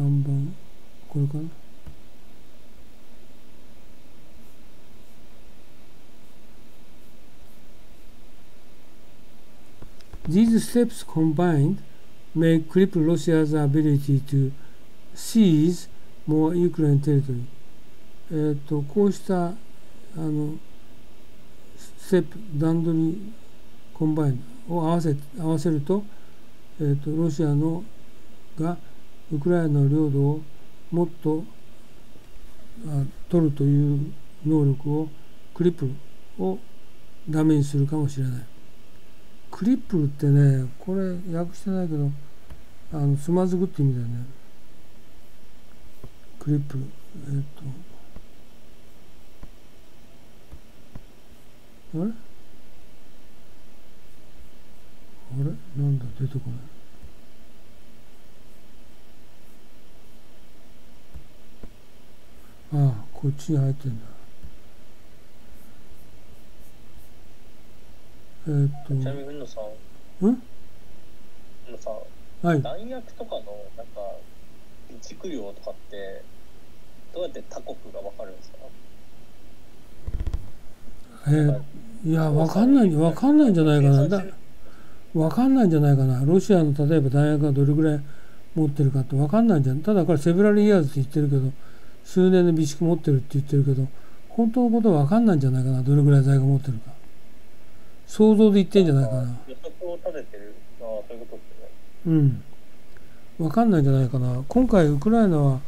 3番これかな These steps combined may cripple Russia's ability to seize more Ukraine territory. えっとこうしたあのステップ段取りコンバインを合わせ合わせると,、えー、とロシアのがウクライナの領土をもっと取るという能力をクリップルをダメにするかもしれない。クリップルってねこれ訳してないけどあのつまずくって意味だよね。クリップル。えっ、と。あれ？あれ？なんだ？出てこない。ああこっちに入ってんだ。えー、っと。ちなみに野さん。うん？野さんはい。弾薬とかのなんか備蓄量とかってどうやって他国が分かるんですか？えー、いや分かんない分かんないんじゃないかな。だ分かんないんじゃないかな。ロシアの例えば弾薬がどれぐらい持ってるかって分かんないんじゃない？ただこれセブラルイヤーズって言ってるけど数年の備蓄持ってるって言ってるけど本当のことは分かんないんじゃないかな。どれぐらい在庫持ってるか。想像で言ってんじゃないかな。予測を立ててるああそういうことですね。うん。分かんないんじゃないかな。今回ウクライナは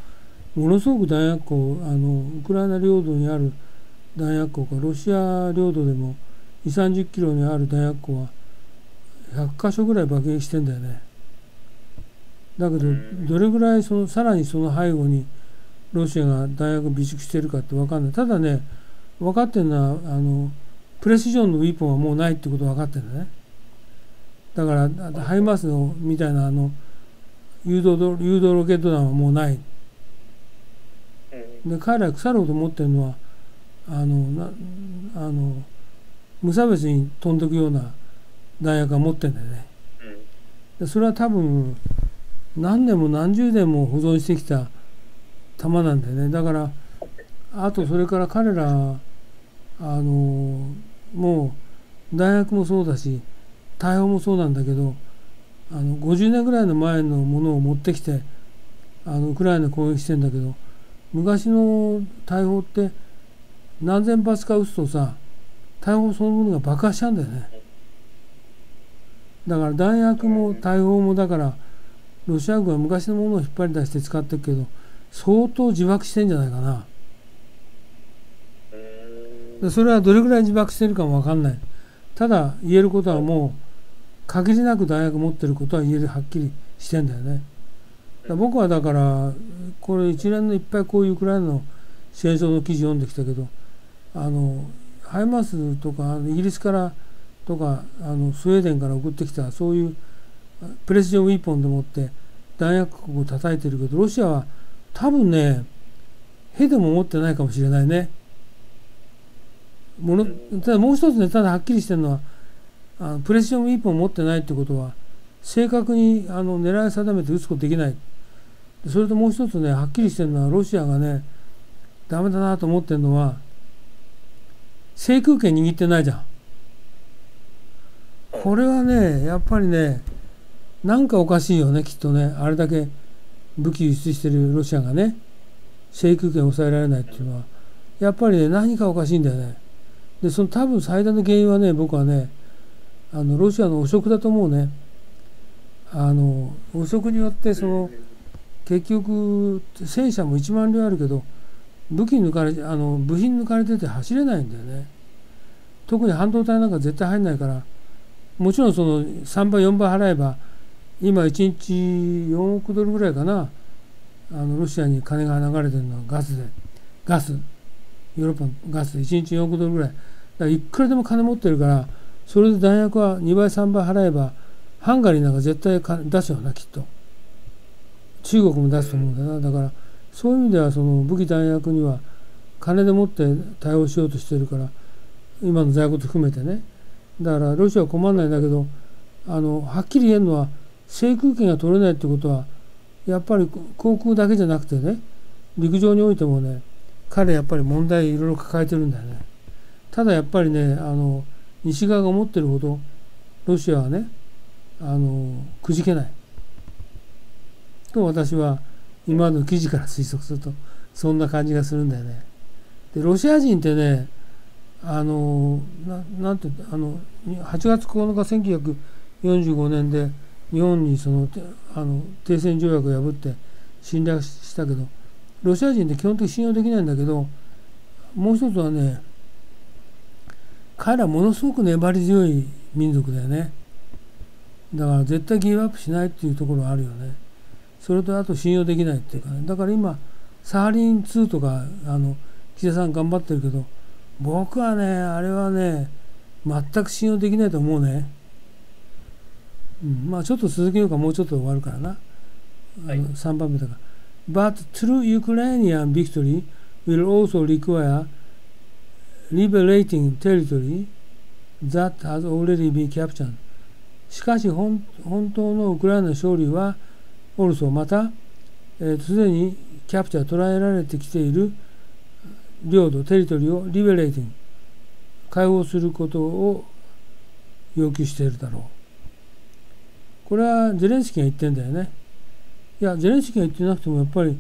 ものすごく弾薬庫あのウクライナ領土にある弾薬庫がロシア領土でも2 3 0キロにある弾薬庫は100箇所ぐらい爆撃してんだよね。だけどどれぐらいそのさらにその背後にロシアが弾薬備蓄してるかって分かんない。ただね分かってるのはあのプレシジョンのウィポンはもうないってこと分かってるんだね。だからハイマースのみたいなあの誘導誘導ロケット弾はもうない。で彼ら腐るほど持ってるのはあのなあの無差別に飛んでくような弾薬が持ってんだよね。でそれは多分何年も何十年も保存してきた弾なんだよね。だからあとそれから彼らあのもう大学もそうだし大砲もそうなんだけどあの50年ぐらいの前のものを持ってきてあのウクライナ攻撃してんだけど昔の大砲って何千発か撃つとさ大砲そのものが爆破しちゃうんだよね。だから弾薬も大砲もだからロシア軍は昔のものを引っ張り出して使ってるけど相当自爆してんじゃないかな。それはどれぐらい自爆してるかも分かんない。ただ言えることはもう限りなく弾薬持ってることは言えるはっきりしてんだよね。僕はだからこれ一連のいっぱいこういうウクライナの戦争の記事読んできたけどあのハイマースとかイギリスからとかあのスウェーデンから送ってきたそういうプレシジョンウィポンでもって弾薬国を叩いてるけどロシアは多分ねへでも持ってないかもしれないね。ものただもう一つねただはっきりしてるのはあのプレッシジョンウィーポンを持ってないってことは正確にあの狙い定めて撃つことできない。それともう一つねはっきりしてるのはロシアがねダメだなと思ってるのは制空権握ってないじゃん。これはねやっぱりねなんかおかしいよねきっとねあれだけ武器輸出してるロシアがね制空権抑えられないっていうのはやっぱりね何かおかしいんだよね。でその多分最大の原因はね僕はねあのロシアの汚職だと思うね。あの汚職によってその結局戦車も1万両あるけど武器抜かれあの部品抜かれてて走れないんだよね。特に半導体なんか絶対入んないからもちろんその3倍4倍払えば今1日4億ドルぐらいかな。あのロシアに金が流れてるのはガスで。ガス。ヨーロッパのガス。で1日4億ドルぐらい。だからいくらでも金持ってるからそれで弾薬は2倍3倍払えばハンガリーなんか絶対出すよなきっと。中国も出すと思うんだな。だからそういう意味ではその武器弾薬には金でもって対応しようとしてるから今の在庫と含めてね。だからロシアは困らないんだけどあのはっきり言えるのは制空権が取れないってことはやっぱり航空だけじゃなくてね陸上においてもね彼やっぱり問題いろいろ抱えてるんだよねただやっぱりねあの西側が思ってるほどロシアはねあのくじけないと私は今の記事から推測するとそんな感じがするんだよね。でロシア人ってねあのななんてあの8月9日1945年で日本にそのあの停戦条約を破って侵略したけどロシア人って基本的に信用できないんだけどもう一つはね彼らものすごく粘り強い民族だよね。だから絶対ギブアップしないっていうところあるよね。それとあと信用できないっていうかね。だから今サハリン2とかあの岸田さん頑張ってるけど僕はねあれはね全く信用できないと思うね、うん、まあちょっと続けようかもうちょっと終わるからな、はい、あの3番目だから。But true Ukrainian victory will also require liberating territory that has already been captured. しかし本当のウクライナの勝利はオルソまたすで、えー、にキャプチャー捉えられてきている領土テリトリーをリベレーティング解放することを要求しているだろうこれはゼレンスキーが言ってんだよね。いやゼレンスキーが言ってなくてもやっぱり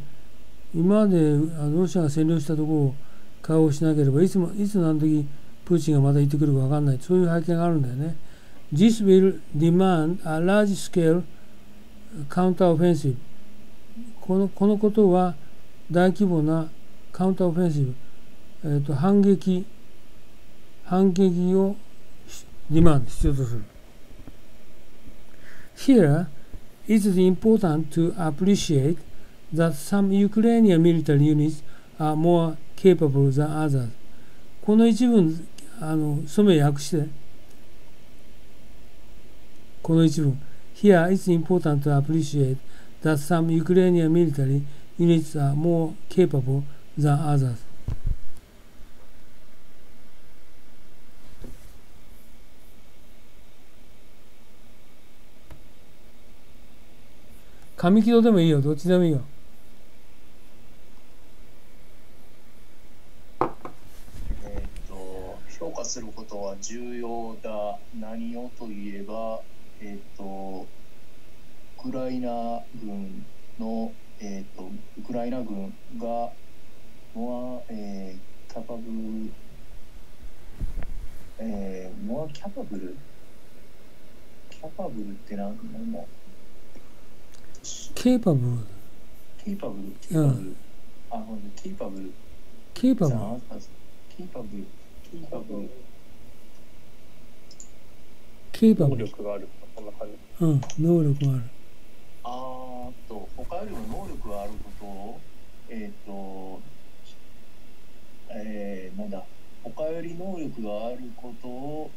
今までロシアが占領したところを解放しなければいつもいつ何時プーチンがまた行ってくるか分かんない。そういう背景があるんだよね。This will demand a large scale counter offensive このこのことは大規模なカウンターオフェンシブ、えーと、反撃反撃をディマンド必要とする。Here it is important to appreciate that some Ukrainian military units are more capable than others. この一文、あの、染め訳して、この一文。Here it's important to appreciate that some Ukrainian military units are more capable than others. 紙切りでもいいよ、どっちでもいいよ。えっと、評価することは重要だ。何をといえば、えっと、ウクライナ軍の、えーと、ウクライナ軍がモア、えー、キャパブル、えー、モアキャパブル？capable って何何だ capable capable capable、うん、あ、ほん capable capable capable capable capable 能力がある。そんな感じ。うん能力がある。あと他よりも能力があること。をえっ、ー、とえー、なんだ。他より能力があることを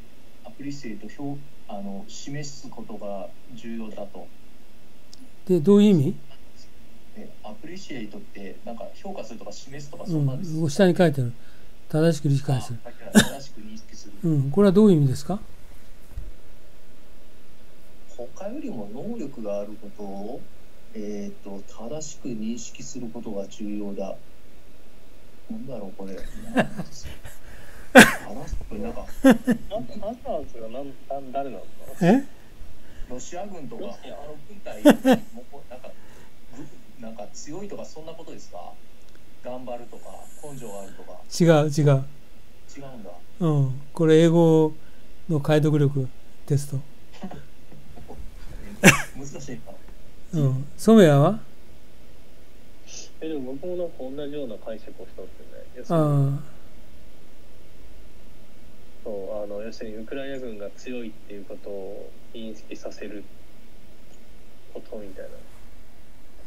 アプリシエイト表あの示すことが重要だと。でどういう意味？アプリシエイトってなんか評価するとか示すとかそんなんです、うん、下に書いてある。正しく理解する。正しく認識する、うん、これはどういう意味ですか？他よりも能力があることを、えーと、正しく認識することが重要だ。なんだろうこれ。なんか、アサーズがなん誰なんですか？え？ロシア軍とか、あの軍隊なんか、なんか強いとかそんなことですか？頑張るとか、根性があるとか。違う、違う。違うんだ。うん。これ英語の解読力テスト。難しいかうん染谷は？えでも僕もなんか同じような解釈をしたんですよねあそうあの要するにウクライナ軍が強いっていうことを認識させることみたい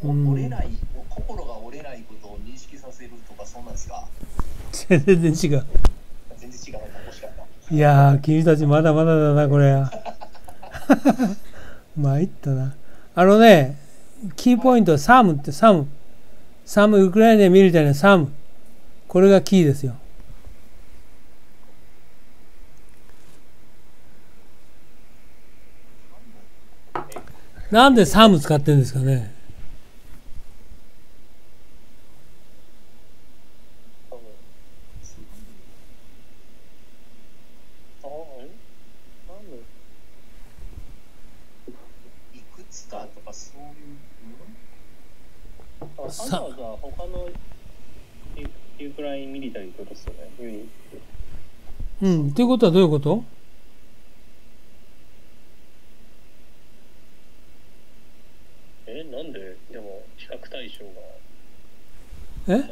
な、うん、折れない心が折れないことを認識させるとかそんなんですか？全然違う全然違う欲しかったいやー君たちまだまだだなこれ 参ったな。あのね、キーポイントはサムってサム。サム、ウクライナで見るたいなサム。これがキーですよ。なんでサム使ってるんですかね？さあ、他のユーうラインミリタリーってことですよね、うん、ということはどういうこと？え？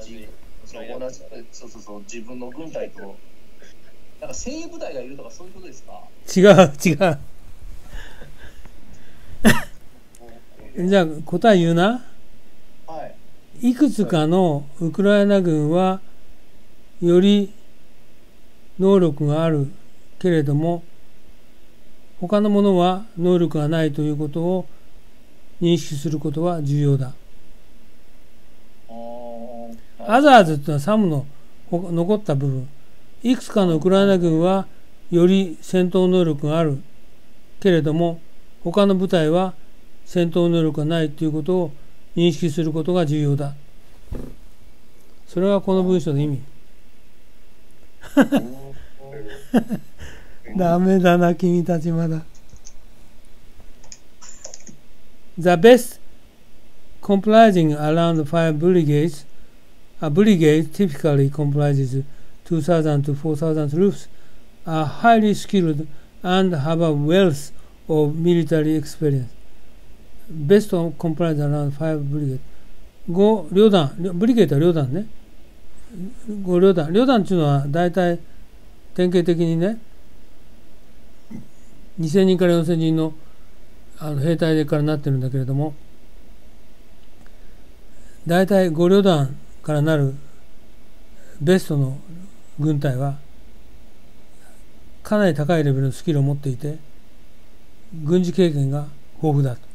同じそうそうそう自分の軍隊となんか精鋭部隊がいるとかそういうことですか？違う、違う。じゃあ答え言うな。はいいくつかのウクライナ軍はより能力があるけれども他のものは能力がないということを認識することは重要だ。アザーズというのはサムのほ残った部分。いくつかのウクライナ軍はより戦闘能力があるけれども他の部隊は戦闘能力がないということを認識することが重要だ。それがこの文章の意味。ダメだな、君たちまだ。The best comprising around five brigades, a brigade typically comprises 2,000 to 4,000 troops, are highly skilled and have a wealth of military experience. Best comprising around five brigades. 5旅団、ブリゲートは旅団ね。5旅団。旅団っていうのは大体典型的にね、2000人から4000人のあの兵隊からなってるんだけれども、大体5旅団からなるベストの軍隊はかなり高いレベルのスキルを持っていて軍事経験が豊富だと。